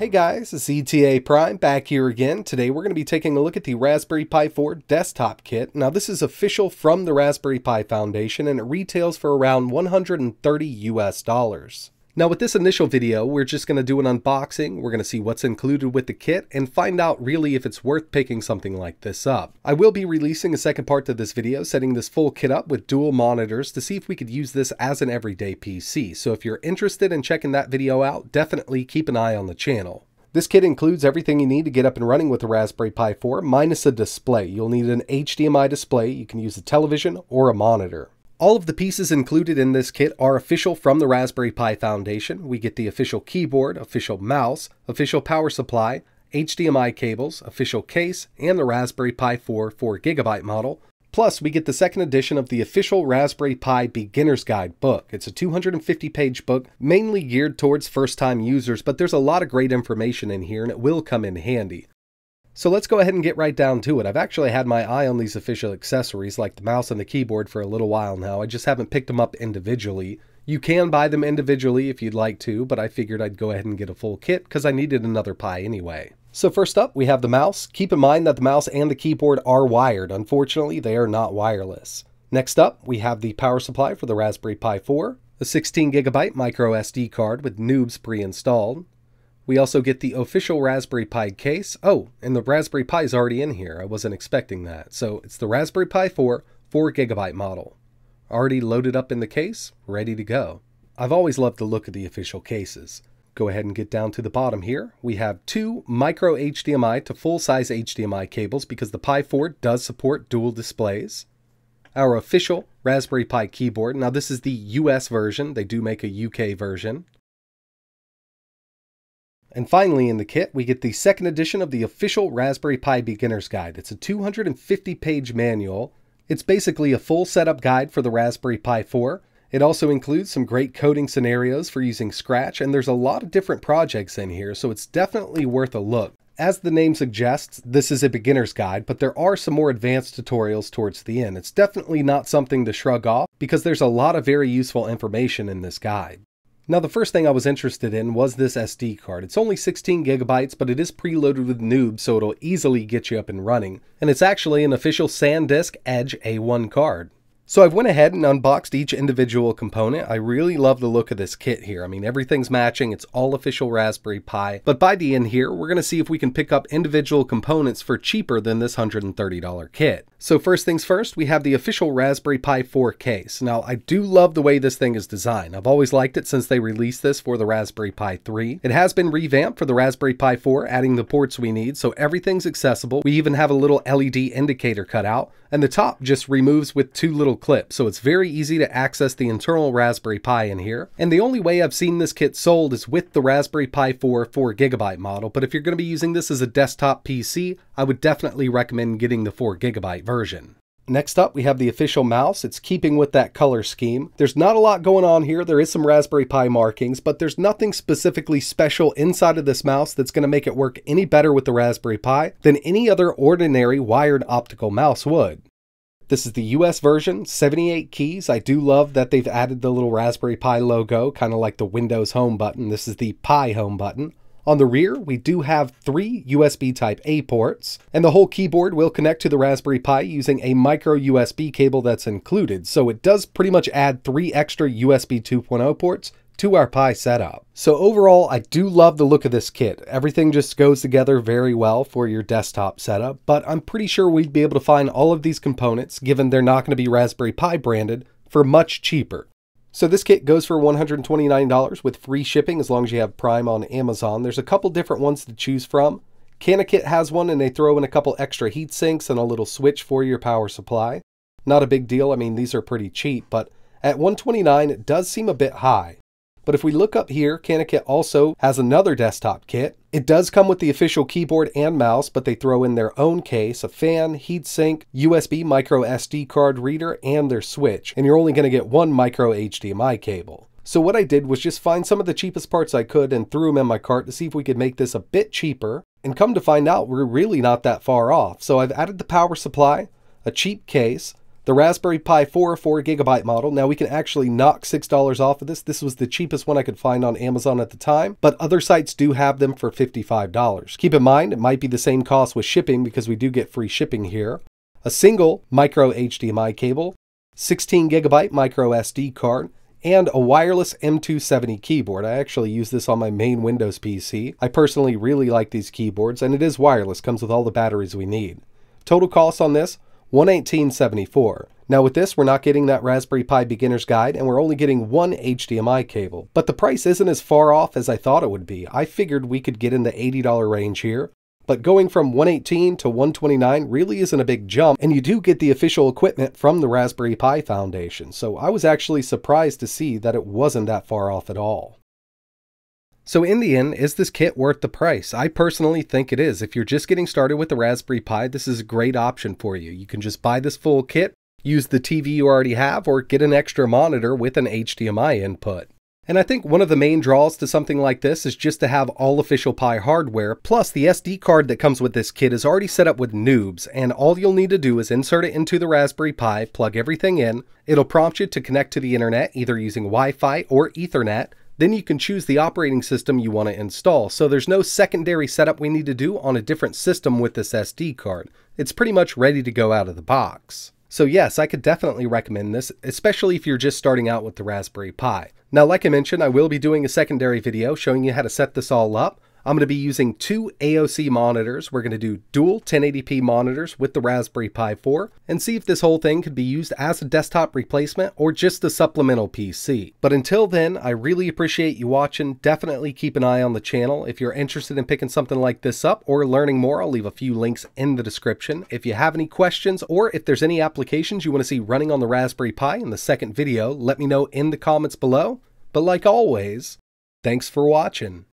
Hey guys, it's ETA Prime back here again. Today we're going to be taking a look at the Raspberry Pi 4 desktop kit. Now this is official from the Raspberry Pi Foundation and it retails for around 130 US dollars. Now with this initial video, we're just going to do an unboxing, we're going to see what's included with the kit, and find out really if it's worth picking something like this up. I will be releasing a second part to this video, setting this full kit up with dual monitors to see if we could use this as an everyday PC, so if you're interested in checking that video out, definitely keep an eye on the channel. This kit includes everything you need to get up and running with the Raspberry Pi 4, minus a display. You'll need an HDMI display, you can use a television or a monitor. All of the pieces included in this kit are official from the Raspberry Pi Foundation. We get the official keyboard, official mouse, official power supply, HDMI cables, official case, and the Raspberry Pi 4 4GB model. Plus, we get the second edition of the official Raspberry Pi Beginner's Guide book. It's a 250 page book, mainly geared towards first time users, but there's a lot of great information in here and it will come in handy. So let's go ahead and get right down to it. I've actually had my eye on these official accessories like the mouse and the keyboard for a little while now. I just haven't picked them up individually. You can buy them individually if you'd like to, but I figured I'd go ahead and get a full kit because I needed another Pi anyway. So first up, we have the mouse. Keep in mind that the mouse and the keyboard are wired. Unfortunately, they are not wireless. Next up, we have the power supply for the Raspberry Pi 4, a 16 gigabyte micro SD card with Noobs pre-installed, we also get the official Raspberry Pi case. Oh, and the Raspberry Pi is already in here. I wasn't expecting that. So it's the Raspberry Pi 4 4GB model. Already loaded up in the case, ready to go. I've always loved the look of the official cases. Go ahead and get down to the bottom here. We have two micro HDMI to full-size HDMI cables because the Pi 4 does support dual displays. Our official Raspberry Pi keyboard. Now this is the US version. They do make a UK version. And finally in the kit, we get the second edition of the official Raspberry Pi Beginner's Guide. It's a 250 page manual. It's basically a full setup guide for the Raspberry Pi 4. It also includes some great coding scenarios for using Scratch, and there's a lot of different projects in here, so it's definitely worth a look. As the name suggests, this is a beginner's guide, but there are some more advanced tutorials towards the end. It's definitely not something to shrug off because there's a lot of very useful information in this guide. Now the first thing I was interested in was this SD card. It's only 16 gigabytes, but it is preloaded with Noob, so it'll easily get you up and running. And it's actually an official SanDisk Edge A1 card. So I've went ahead and unboxed each individual component. I really love the look of this kit here. I mean, everything's matching. It's all official Raspberry Pi. But by the end here, we're going to see if we can pick up individual components for cheaper than this $130 kit. So first things first, we have the official Raspberry Pi 4 case. Now, I do love the way this thing is designed. I've always liked it since they released this for the Raspberry Pi 3. It has been revamped for the Raspberry Pi 4, adding the ports we need, so everything's accessible. We even have a little LED indicator cut out, and the top just removes with two little clips, so it's very easy to access the internal Raspberry Pi in here. And the only way I've seen this kit sold is with the Raspberry Pi 4 4GB model, but if you're going to be using this as a desktop PC, I would definitely recommend getting the 4GB version. Next up, we have the official mouse. It's keeping with that color scheme. There's not a lot going on here. There is some Raspberry Pi markings, but there's nothing specifically special inside of this mouse that's going to make it work any better with the Raspberry Pi than any other ordinary wired optical mouse would. This is the US version, 78 keys. I do love that they've added the little Raspberry Pi logo, kind of like the Windows home button. This is the Pi home button. On the rear, we do have three USB Type A ports, and the whole keyboard will connect to the Raspberry Pi using a micro USB cable that's included, so it does pretty much add three extra USB 2.0 ports to our Pi setup. So overall, I do love the look of this kit. Everything just goes together very well for your desktop setup, but I'm pretty sure we'd be able to find all of these components, given they're not going to be Raspberry Pi branded, for much cheaper. So this kit goes for $129 with free shipping as long as you have Prime on Amazon. There's a couple different ones to choose from. CanaKit has one and they throw in a couple extra heat sinks and a little switch for your power supply. Not a big deal. I mean, these are pretty cheap, but at 129, it does seem a bit high. But if we look up here, CanaKit also has another desktop kit. It does come with the official keyboard and mouse, but they throw in their own case, a fan, heatsink, USB micro SD card reader, and their switch. And you're only going to get one micro HDMI cable. So what I did was just find some of the cheapest parts I could and threw them in my cart to see if we could make this a bit cheaper. And come to find out, we're really not that far off. So I've added the power supply, a cheap case, The Raspberry Pi 4 4GB model. Now we can actually knock $6 off of this. This was the cheapest one I could find on Amazon at the time, but other sites do have them for $55. Keep in mind, it might be the same cost with shipping because we do get free shipping here. A single micro HDMI cable, 16 gigabyte micro SD card, and a wireless M270 keyboard. I actually use this on my main Windows PC. I personally really like these keyboards, and it is wireless, comes with all the batteries we need. Total cost on this, 118.74. Now with this, we're not getting that Raspberry Pi beginner's guide and we're only getting one HDMI cable. But the price isn't as far off as I thought it would be. I figured we could get in the $80 range here. But going from 118 to 129 really isn't a big jump, and you do get the official equipment from the Raspberry Pi Foundation, so I was actually surprised to see that it wasn't that far off at all. So in the end, is this kit worth the price? I personally think it is. If you're just getting started with the Raspberry Pi, this is a great option for you. You can just buy this full kit, use the TV you already have, or get an extra monitor with an HDMI input. And I think one of the main draws to something like this is just to have all official Pi hardware, plus the SD card that comes with this kit is already set up with Noobs, and all you'll need to do is insert it into the Raspberry Pi, plug everything in, it'll prompt you to connect to the internet either using Wi-Fi or Ethernet, then you can choose the operating system you want to install, so there's no secondary setup we need to do on a different system with this SD card. It's pretty much ready to go out of the box. So yes, I could definitely recommend this, especially if you're just starting out with the Raspberry Pi. Now, like I mentioned, I will be doing a secondary video showing you how to set this all up. I'm going to be using two AOC monitors. We're going to do dual 1080p monitors with the Raspberry Pi 4 and see if this whole thing could be used as a desktop replacement or just a supplemental PC. But until then, I really appreciate you watching. Definitely keep an eye on the channel. If you're interested in picking something like this up or learning more, I'll leave a few links in the description. If you have any questions or if there's any applications you want to see running on the Raspberry Pi in the second video, let me know in the comments below. But like always, thanks for watching.